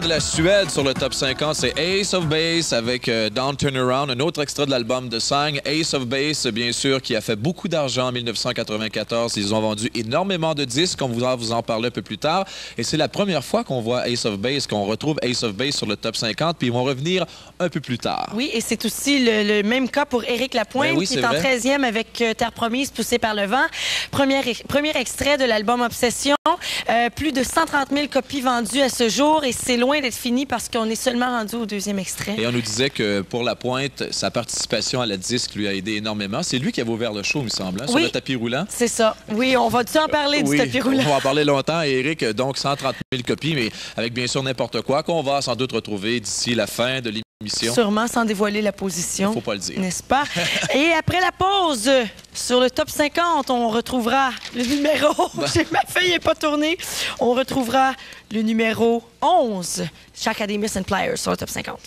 de la Suède sur le top 50, c'est Ace of Base avec euh, Down Turnaround, un autre extrait de l'album de Sang. Ace of Base, bien sûr, qui a fait beaucoup d'argent en 1994. Ils ont vendu énormément de disques, on va vous en parler un peu plus tard. Et c'est la première fois qu'on voit Ace of Base, qu'on retrouve Ace of Base sur le top 50, puis ils vont revenir un peu plus tard. Oui, et c'est aussi le, le même cas pour Éric Lapointe, Ben oui, qui est en vrai. 13e avec euh, Terre promise, poussée par le vent. Premier, premier extrait de l'album Obsession. Euh, plus de 130 000 copies vendues à ce jour, et c'est loin d'être fini parce qu'on est seulement rendu au deuxième extrait. Et on nous disait que pour la pointe, sa participation à la disque lui a aidé énormément. C'est lui qui avait ouvert le show, il me semble, hein, sur le tapis roulant. C'est ça. Oui, on va-tu en parler Oui, du tapis roulant? on va en parler longtemps. Et Eric, donc 130 000 copies, mais avec bien sûr n'importe quoi qu'on va sans doute retrouver d'ici la fin de l'émission. Sûrement sans dévoiler la position. Faut pas le dire. N'est-ce pas? Et après la pause, sur le top 50, on retrouvera le numéro. J'ai- Ma feuille n'est pas tournée. On retrouvera le numéro 11, Chaque Miss and Pliers sur le top 50.